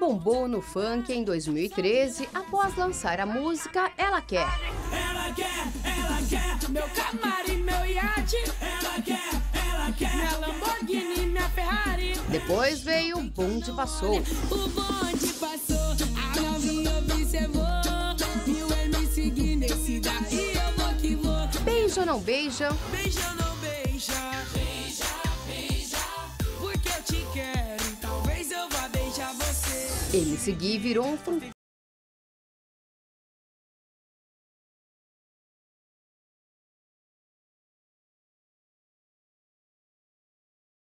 bombou no funk em 2013 após lançar a música Ela Quer. Ela quer, ela quer meu camarim, meu iate. Ela quer, ela quer minha Lamborghini, minha Ferrari. Depois veio o bonde passou. O bonde passou, a novinha observou. E o MC Gui nesse daí eu vou que vou. Beija ou não beija? Beija ou não MC Gui virou um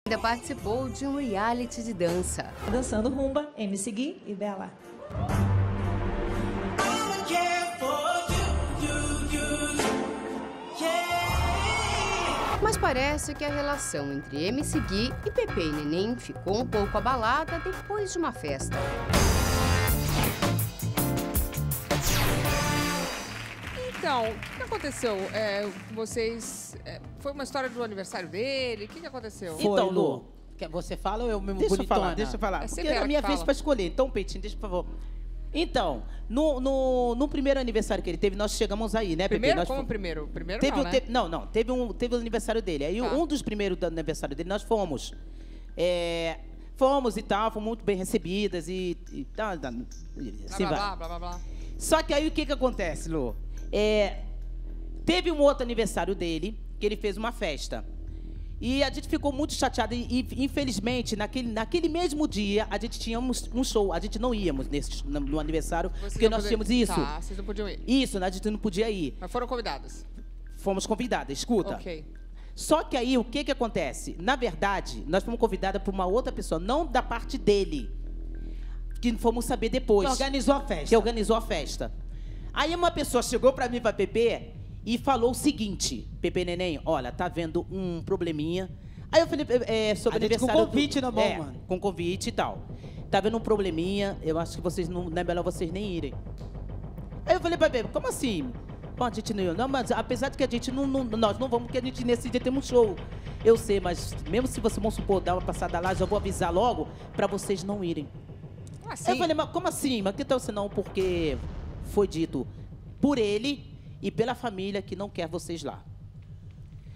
Ainda participou de um reality de dança. Dançando rumba, MC Gui e Bela. Parece que a relação entre MC Gui e Pepe e Neném ficou um pouco abalada depois de uma festa. Então, o que, aconteceu? É, vocês. é, foi uma história do aniversário dele? O que, que aconteceu? Foi, Então, Lu. Você fala ou eu mesmo Deixa eu bonitona? falar, deixa eu falar. É porque é a minha vez pra escolher. Então, Peitinho, deixa, por favor. Então, no, no, no primeiro aniversário que ele teve, nós chegamos aí, né, Pepe? Primeiro? Nós Como primeiro? Primeiro Teve, não, o- né? teve- não, não, teve, um, teve o aniversário dele. Aí Tá. um dos primeiros do aniversário dele, nós fomos. É, fomos e tal, fomos muito bem recebidas e, e tal. Blá, assim blá, vai. blá, blá, blá, blá. Só que aí o que que acontece, Lu? É, teve um outro aniversário dele, que ele fez uma festa. E a gente ficou muito chateado. E, infelizmente, naquele, naquele mesmo dia, a gente tínhamos um show. A gente não íamos nesse, no, no aniversário, Vocês porque nós tínhamos isso. Tá, vocês não podiam ir. Isso, a gente não podia ir. Mas foram convidadas. Fomos convidadas, escuta. Ok. Só que aí, o que que acontece? Na verdade, nós fomos convidadas por uma outra pessoa, não da parte dele. Que fomos saber depois. Que organizou a festa. Que organizou a festa. Aí uma pessoa chegou pra mim, pra Pepe, e falou o seguinte: Pepe Neném, olha, tá vendo um probleminha. Aí eu falei, é, sobre A gente com aniversário. convite na mão, é, mano. Com convite e tal. Tá vendo um probleminha, eu acho que vocês não, não é melhor vocês nem irem. Aí eu falei pra Pepe, como assim? Bom, a gente não ia. Não, mas apesar de que a gente não, não- Nós não vamos, porque a gente nesse dia temos show. Eu sei, mas mesmo se você, vamos supor, dar uma passada lá, já vou avisar logo pra vocês não irem. Assim, Eu falei, mas como assim? Mas que tal se não? Porque foi dito por ele e pela família que não quer vocês lá.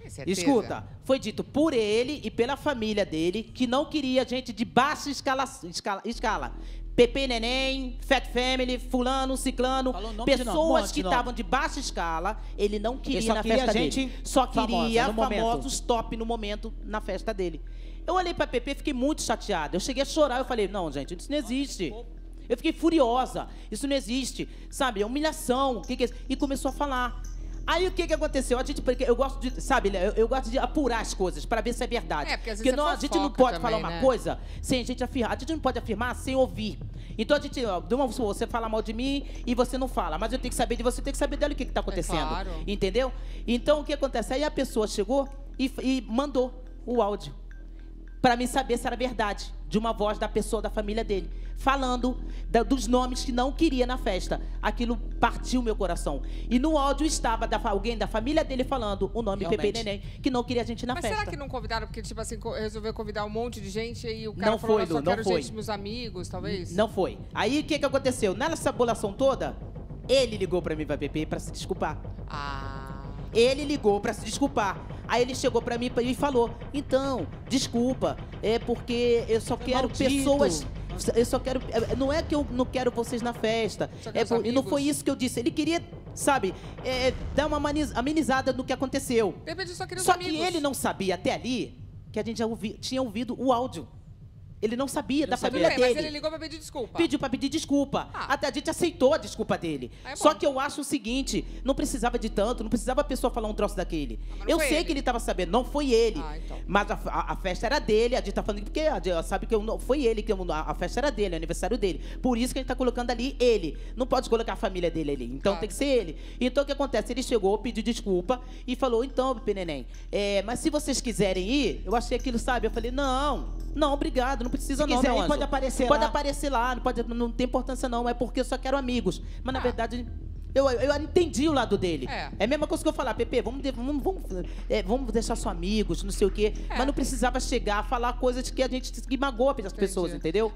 certeza? Escuta, foi dito por ele e pela família dele que não queria gente de baixa escala. escala, escala. Pepe Neném, Fat Family, fulano, ciclano, de pessoas que estavam de baixa escala, ele não queria só na queria festa dele. Só famosa, queria momento. famosos top no momento na festa dele. Eu olhei pra Pepe e fiquei muito chateada. Eu cheguei a chorar, eu falei, não, gente, isso não existe. Eu fiquei furiosa. Isso não existe. Sabe, é humilhação. O que que é isso? E começou a falar. Aí o que que aconteceu? A gente, porque eu gosto de, sabe, eu, eu gosto de apurar as coisas pra ver se é verdade. É, porque às vezes é não, a gente não pode falar também, uma né? coisa sem a gente afirmar. A gente não pode afirmar sem ouvir. Então a gente, de uma- você fala mal de mim e você não fala, mas eu tenho que saber de você, tem que saber dela o que está acontecendo. É claro. Entendeu? Então o que acontece? Aí a pessoa chegou e, e mandou o áudio para mim saber se era verdade, de uma voz da pessoa da família dele, falando da- dos nomes que não queria na festa. Aquilo partiu meu coração. E no áudio estava da alguém da família dele falando o nome Pepe. Neném, que não queria a gente na Mas festa. será que não convidaram porque, tipo assim, resolveu convidar um monte de gente e o cara Não falou, foi, "Ah, só Lu, não quero foi. gente, meus amigos, talvez? Não foi. Aí o que, que aconteceu? Nessa bolação toda, ele ligou para mim, vai Pepe, para se desculpar. Ah... Ele ligou pra se desculpar. Aí ele chegou pra mim e falou: "Então, desculpa, é porque eu só quero maldito. pessoas eu só quero é, não é que eu não quero vocês na festa. É, e não foi isso que eu disse. Ele queria, sabe, é, dar uma ameniz- amenizada no que aconteceu. Só amigos. que ele não sabia até ali que a gente já ouvi- tinha ouvido o áudio. Ele não sabia da Tudo família bem, dele. mas ele ligou pra pedir desculpa. Pediu pra pedir desculpa. Ah. Até a gente aceitou a desculpa dele. É Só que eu acho o seguinte: não precisava de tanto, não precisava a pessoa falar um troço daquele. Ah, não eu sei ele. que ele tava sabendo, não foi ele. Ah, então. Mas a, a- a festa era dele, a gente tá falando porque a gente sabe que eu não- foi ele, que eu- a, a festa era dele, é aniversário dele. Por isso que a gente tá colocando ali ele. Não pode colocar a família dele ali. Então Claro. tem que ser ele. Então o que acontece? Ele chegou, pediu desculpa e falou: então, Pepe Neném, é, mas se vocês quiserem ir, eu achei aquilo, sabe? Eu falei: não, não, obrigado, não precisa Se não. quiser pode aparecer Pode lá. aparecer lá, não, pode, não tem importância não, é porque eu só quero amigos. Mas na Ah. verdade, eu, eu entendi o lado dele. É. a mesma coisa que eu falar, Pepe, vamos, de- vamos, vamos, é, vamos deixar só amigos, não sei o quê. É. Mas não precisava chegar a falar coisas que a gente que magoa as pessoas, entendeu?